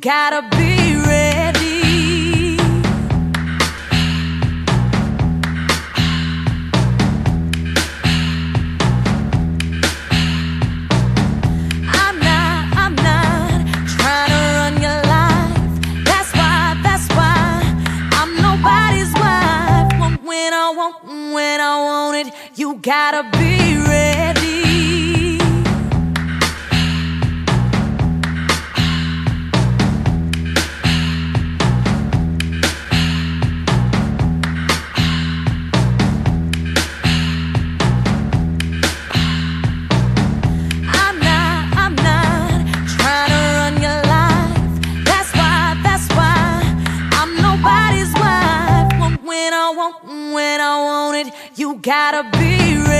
gotta be ready. I'm not, I'm not trying to run your life. That's why, that's why I'm nobody's wife. When- When I want, when I want it, you gotta be ready. Want, when I want it, you gotta be ready.